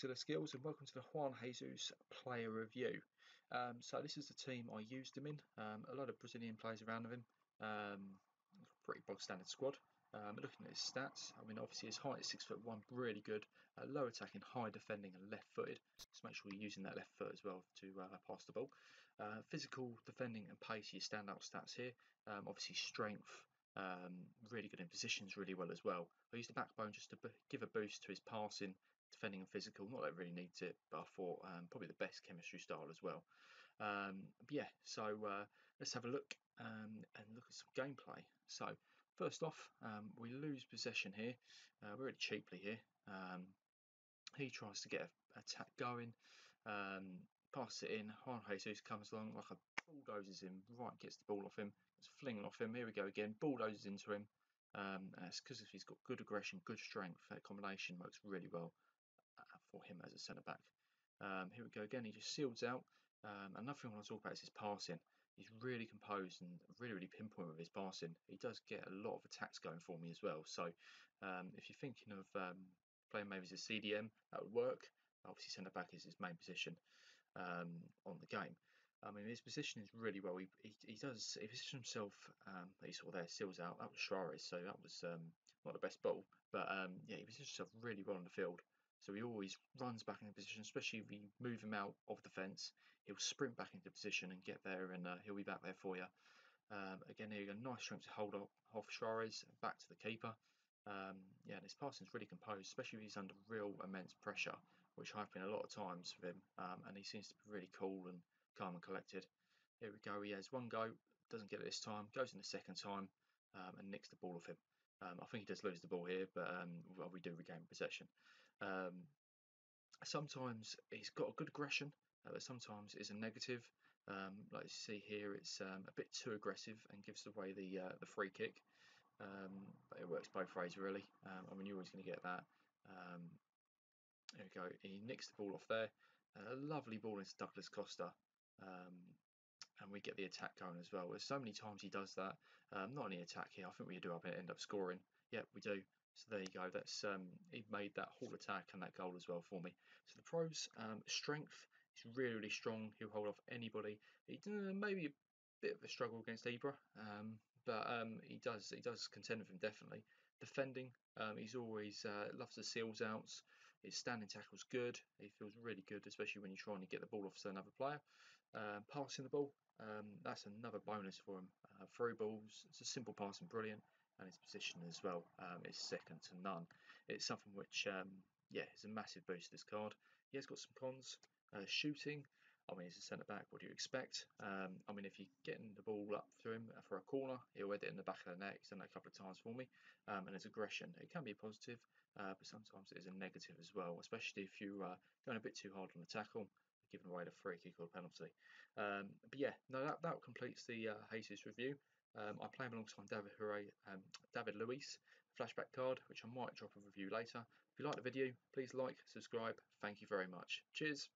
other skills and welcome to the Juan Jesus player review. Um, so this is the team I used him in, um, a lot of Brazilian players around him, um, pretty bog standard squad. Um, looking at his stats, I mean obviously his height is 6 foot 1, really good, uh, low attacking, high defending and left footed, so make sure you're using that left foot as well to uh, pass the ball. Uh, physical, defending and pace, your standout stats here, um, obviously strength, um, really good in positions really well as well. I used the backbone just to give a boost to his passing, defending and physical. Not that really needs it, but I thought um, probably the best chemistry style as well. Um, yeah, so uh, let's have a look um, and look at some gameplay. So first off, um, we lose possession here. Uh, really cheaply here. Um, he tries to get a attack going, pass it in. Juan Jesus comes along like a bulldozes him, right, gets the ball off him, it's flinging off him. Here we go again, bulldozes into him. Um, it's because he's got good aggression, good strength. That combination works really well for him as a centre back. Um, here we go again. He just seals out. Um, another thing I want to talk about is his passing. He's really composed and really, really pinpoint with his passing. He does get a lot of attacks going for me as well. So um, if you're thinking of um, playing maybe as a CDM, that would work. Obviously, centre back is his main position um, on the game. I mean, his position is really well. He, he, he does he positions himself. Um, he saw there seals out. That was Suarez, so that was um, not the best ball, but um, yeah, he positions himself really well on the field. So he always runs back into position, especially if we move him out of the fence. He'll sprint back into position and get there, and uh, he'll be back there for you. Um, again, here you go, nice strength to hold off Suarez back to the keeper. Um, yeah, and his passing is really composed, especially if he's under real immense pressure, which I've been a lot of times with him. Um, and he seems to be really cool and calm and collected. Here we go. He has one go, doesn't get it this time, goes in the second time, um, and nicks the ball off him. Um, I think he does lose the ball here, but um, well, we do regain possession. Um, sometimes he's got a good aggression, uh, but sometimes it's a negative. Um, like you see here, it's um, a bit too aggressive and gives away the uh, the free kick. Um, but it works both ways really. Um, I mean, you're always going to get that. Um, there we go. He nicks the ball off there. A lovely ball into Douglas Costa. And we get the attack going as well. There's so many times he does that. Um, not only attack here, I think we do end up scoring. Yep, we do. So there you go. That's um, he made that whole attack and that goal as well for me. So the pros, um, strength. He's really, really strong. He'll hold off anybody. He uh, maybe a bit of a struggle against Ibra, um, but um, he does he does contend with him definitely. Defending, um, he's always uh, loves the seals outs. His standing tackle's good. He feels really good, especially when you're trying to get the ball off to another player. Uh, passing the ball, um, that's another bonus for him. Uh, through balls, it's a simple passing, brilliant, and his position as well um, is second to none. It's something which, um, yeah, is a massive boost. To this card. He has got some cons. Uh, shooting, I mean, he's a centre back. What do you expect? Um, I mean, if you're getting the ball up through him for a corner, he'll hit it in the back of the net. He's done that a couple of times for me. Um, and his aggression, it can be positive, uh, but sometimes it is a negative as well, especially if you're uh, going a bit too hard on the tackle, giving away the free kick or penalty. Um, but yeah, no, that, that completes the uh, Jesus review. Um, I play him alongside David Hooray, um, David Luiz, flashback card, which I might drop a review later. If you like the video, please like, subscribe. Thank you very much. Cheers.